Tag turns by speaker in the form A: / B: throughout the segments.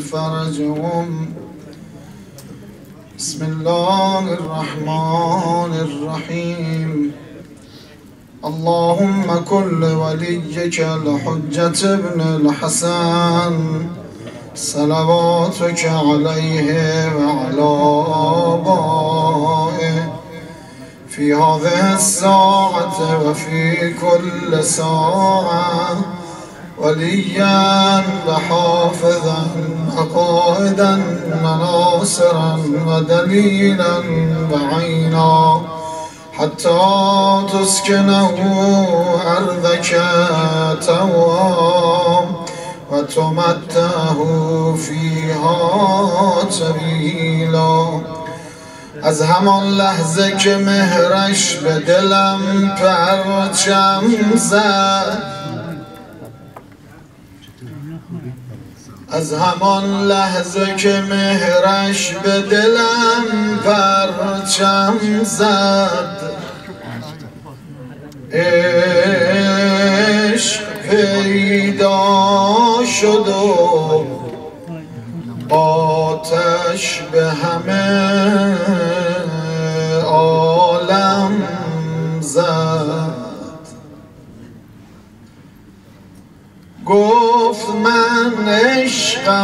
A: فرجهم. بسم الله الرحمن الرحيم. اللهم كل وليك الحجة ابن الحسن. صلواتك عليه وعلى آبائه. في هذه الساعة وفي كل ساعة. وليا وحافظا وقائدا وناصرا ودليلا وعينا حتى تسكنه أرضك توام وتمته فيها طويلا از همان لحظه که مهرش به دلم پرچم زد از همان لحظه که مهرش به دلم پرچم زد. عشق پیدا شد و آتش به همه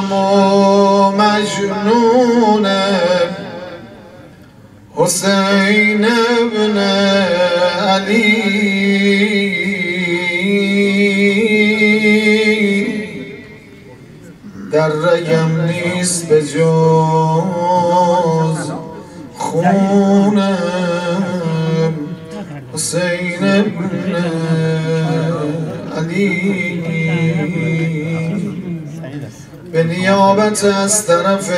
A: عشقم و مجنون حسین ابن علی. در رگم نیست به جز نیابت از طرف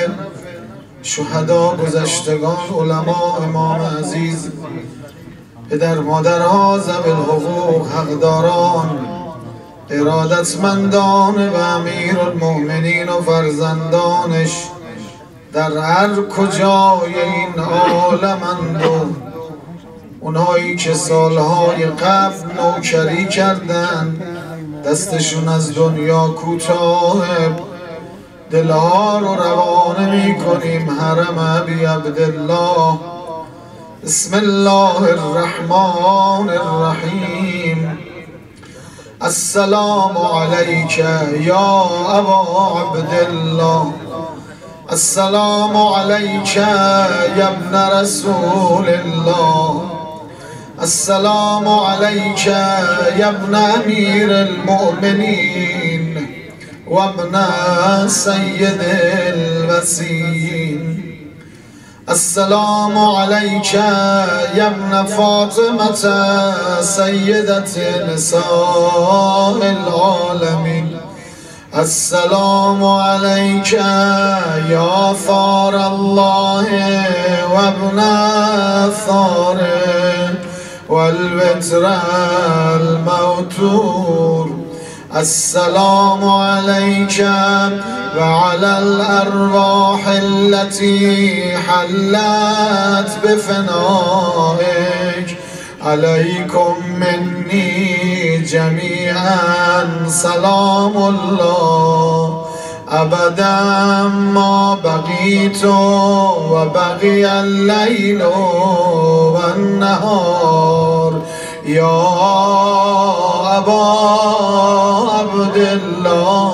A: شهدا گذشتگان علما امام عزیز پدر مادرها زب الحقوق حقداران ارادتمندان و امیر المؤمنین و فرزندانش در هر کجای این عالمند و اونهایی که سالهای قبل نوکری کردن دستشون از دنیا کوتاه دلها رو روانه می کنیم حرم ابی عبدالله. بسم الله الرحمن الرحیم. السلام عليك يا أبا عبد الله السلام عليك يا ابن رسول الله السلام عليك يا ابن أمير المؤمنين وابن سيد الوسيين السلام عليك يا ابن فاطمة سيدة نساء العالمين. السلام عليك يا ثار الله وابن ثار والوتر الموتور. السلام عليك وعلى الأرواح التي حلت بفنائك. عليكم مني جميعا سلام الله. أبدا ما بقيت وبقي الليل والنهار. يا أبا عبد الله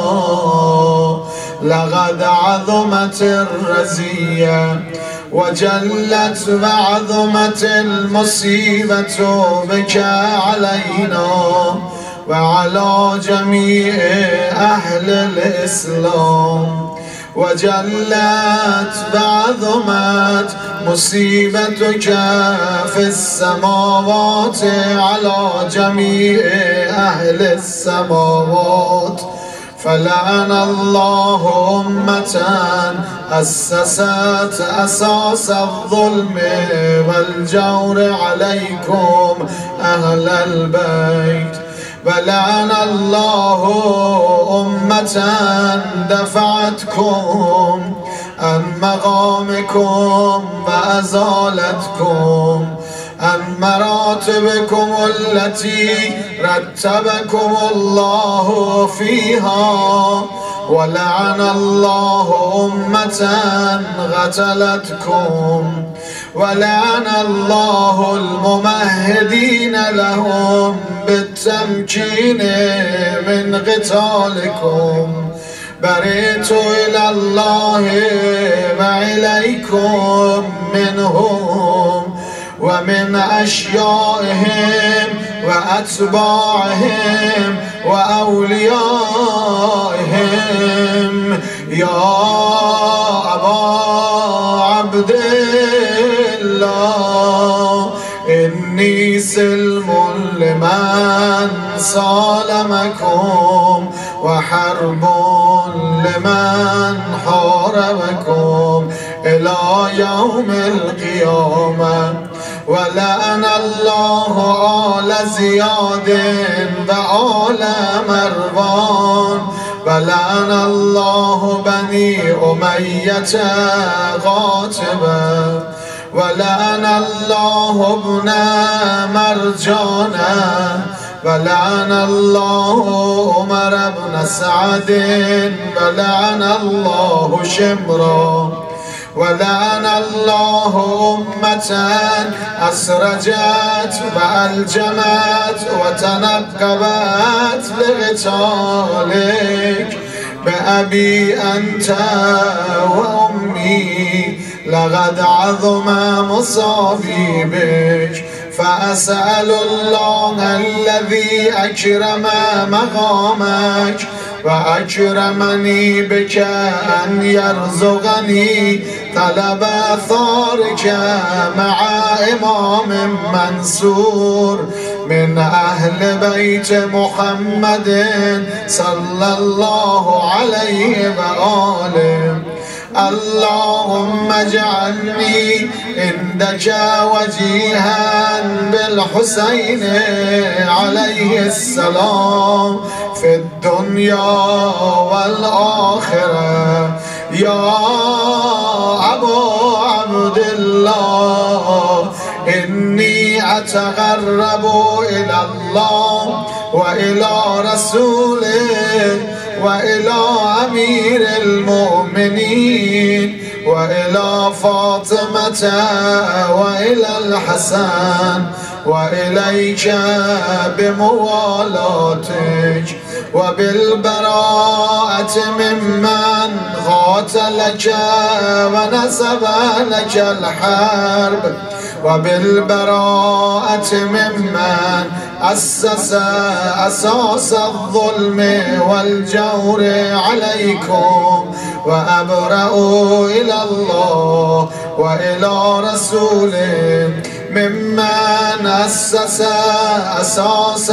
A: لقد عظمت الرزية وجلت وعظمت المصيبة بك علينا وعلى جميع أهل الإسلام. وجلت بعظمت مصيبتك في السماوات على جميع أهل السماوات. فلعن الله أمة أسست أساس الظلم والجور عليكم أهل البيت. ولعن الله أمة دفعتكم عن مقامكم وأزالتكم عن مراتبكم التي رتبكم الله فيها ولعن الله أمة غتلتكم ولعن الله الممهدين لهم بالتمكين من قتالكم بريت إلى الله وإليكم منهم ومن أشيائهم وأتباعهم وأوليائهم صالمكم وحرب لمن حاربكم إلى يوم القيامة. ولأن الله آل زياد وآل مروان. ولأن الله بني أمية غاتبا ولأن الله ابن مرجانا ولعن الله عمر بن سعد ولعن الله شمرا ولعن الله أمة أسرجت وألجمت وتنقبت لغتالك بأبي أنت وأمي لقد عظم مصابي بك فأسأل الله الذي أكرم مقامك وأكرمني بك أن يرزقني طلب ثارك مع إمام منصور من أهل بيت محمد صلى الله عليه وآله. اللهم اجعلني عندك وجيها بالحسين عليه السلام في الدنيا والآخرة. يا أبو عبد الله إني أتغرب إلى الله وإلى رسوله. وإلى أمير المؤمنين وإلى فاطمة وإلى الحسن وإليك بموالاتك. وبالبراءة ممن قاتلك ونسب لك الحرب. وبالبراءة ممن أسس أساس الظلم والجور عليكم وأبرأوا إلى الله وإلى رسوله ممن أسس أساس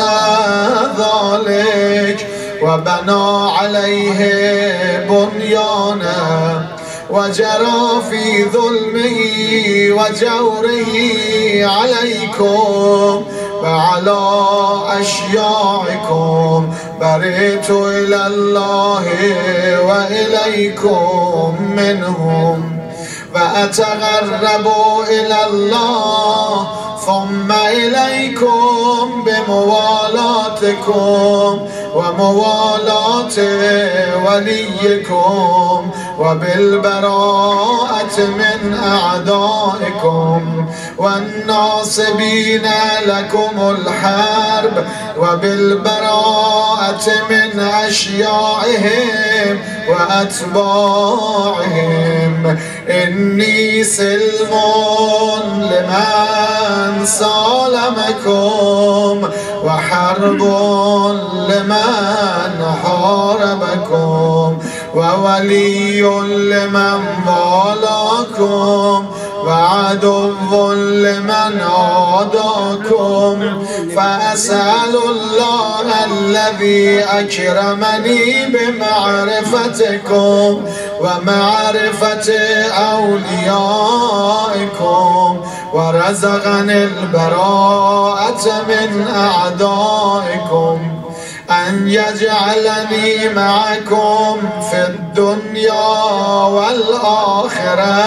A: ذلك وبنى عليه بنيانا وجرى في ظلمه وجوره عليكم و علا اشیاعکم بر تو الله و الیکم منهم. و اتقرب الله ثم الیکم بموالاتکم و موالات ولیکم وبالبراءة من أعدائكم والناصبين لكم الحرب وبالبراءة من أشيائهم وأتباعهم. إني سلم لمن صالمكم وحرب لمن حاربكم. وولي لمن والاكم وعدو لمن عاداكم فأسأل الله الذي أكرمني بمعرفتكم ومعرفة أوليائكم ورزقني البراءة من أعدائكم أن يجعلني معكم في الدنيا والآخرة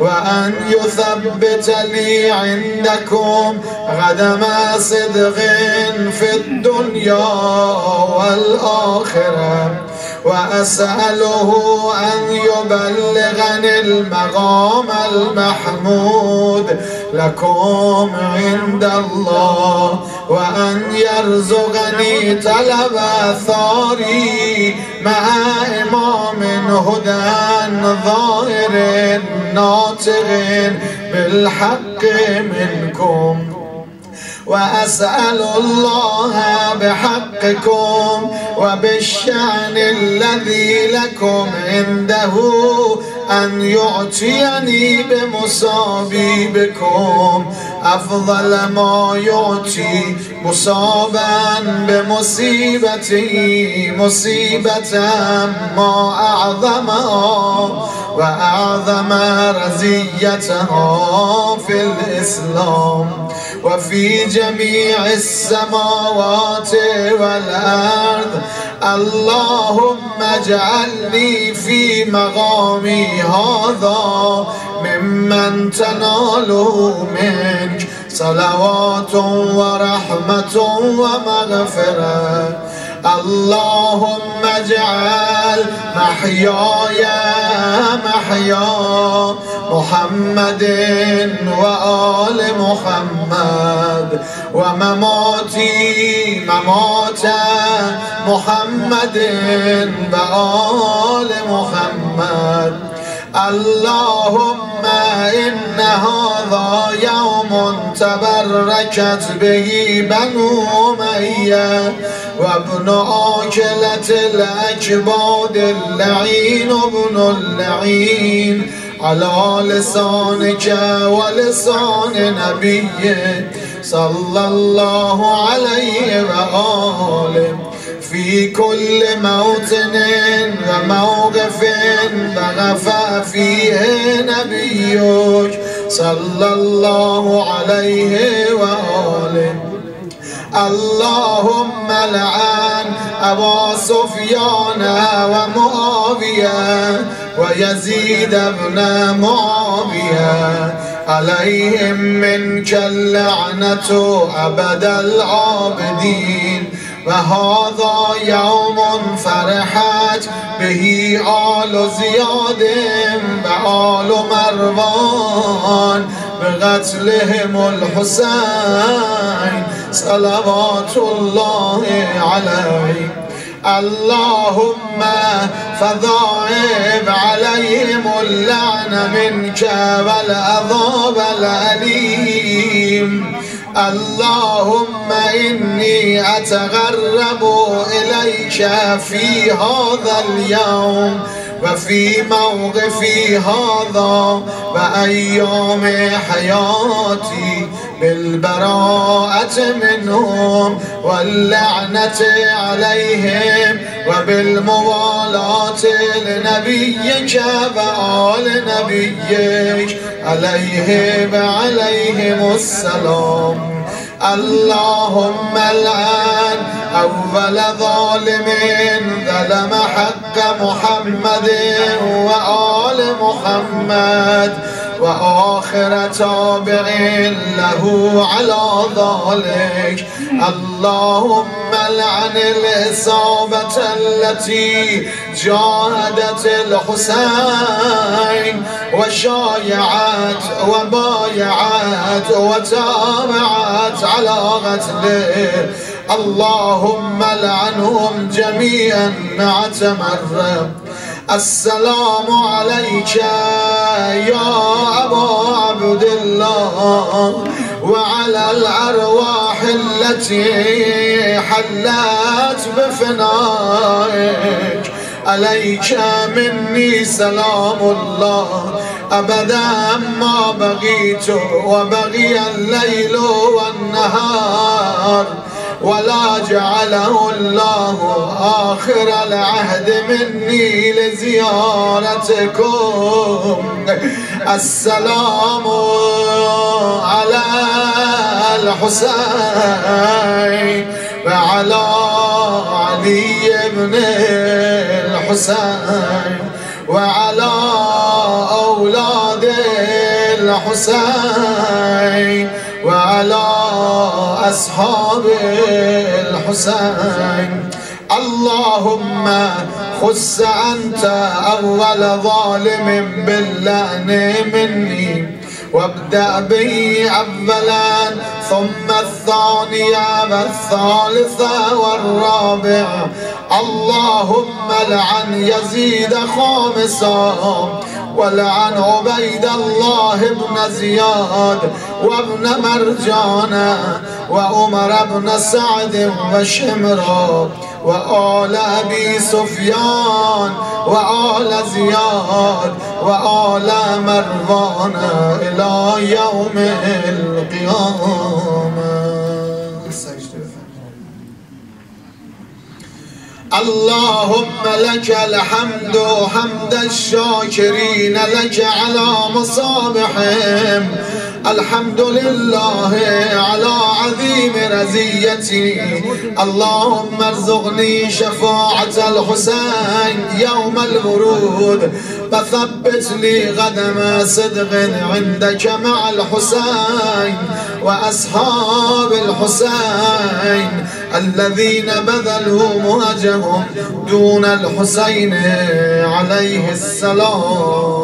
A: وأن يثبت لي عندكم غدم صدق في الدنيا والآخرة. وأسأله أن يبلغني المقام المحمود لكم عند الله. وأن يرزقني طلب ثاري مع إمام هدى ظاهر ناطق بالحق منكم. وأسأل الله بحقكم وبالشأن الذي لكم عنده أن يعطيني بمصابيبكم. افضل ما یعطی مصابن به مصیبتی مصیبتم ما اعظم و اعظم رزیتها فی الاسلام و فی جمیع السماوات والارض. اللهم اجعلنی فی مقامی هذا ممن تناله منك صلوات ورحمة ومغفرة اللهم اجعل محياي محيا محمد وآل محمد. ومماتي ممات محمد وآل محمد. اللهم إن هذا يوم تبركت به بنو أمية وابن آكلة الأكباد اللعين ابن اللعين على لسانك ولسان نبيك صلى الله عليه وآله في كل موطن وموقف بغفى فيه نبيك صلى الله عليه وآله. اللهم لعن أبا سفيان ومعاوية ويزيد بن معاوية عليهم منك اللعنة أبد العابدين. و هذا یوم فرحت بهی آل و زیادم و آل مروان. به قتلهم الحسین صلوات الله علیه. اللهم فضائب عليهم اللعن منك والعذاب الأليم اللهم إني أتغرب إليك في هذا اليوم وفي موقفي هذا وأيام حياتي بالبراءة منهم واللعنة عليهم وبالموالاة لنبيك وآل نبيك عليه وعليهم السلام. اللهم الآن أول ظالم ظلم حق محمد وآل محمد وآخر تابع له على ذلك. اللهم لعن الإصابة التي جاهدت الحسين وشايعت وبايعت وتابعت على قتله اللهم لعنهم جميعا مع تمرد. السلام عليك يا أبا عبد الله وعلى الأرواح التي حلت بفنائك. عليك مني سلام الله. أبدا ما بغيت وبغي الليل والنهار. ولا جعله الله آخر العهد مني لزيارتكم. السلام على الحسين وعلى علي بن الحسين وعلى أولاد الحسين وعلى أصحاب الحسين. اللهم خس أنت أول ظالم باللأن مني وابدأ بي أولا ثم الثانية والثالثة والرابعة اللهم لعن يزيد خامسا ولعن عبيد الله بن زياد وابن مرجان وعمر بن سعد وشمرا وآل أبي سفيان وآل زياد وآل مروان إلى يوم القيامة. اللهم لك الحمد حمد الشاكرين لك على مصابحهم. الحمد لله على عظيم رزيتي. اللهم ارزقني شفاعة الحسين يوم الورود. فثبت لي قدم صدق عندك مع الحسين وأصحاب الحسين. الذين بذلوا مهجهم دون الحسين عليه السلام.